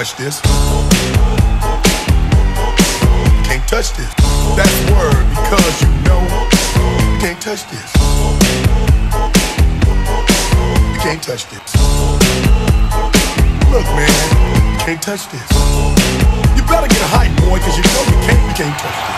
can't touch this. Can't touch this. That's word because you know you can't touch this. You can't touch this. Look, man, you can't touch this. You better get a hype, boy, because you know you can't, you can't touch this.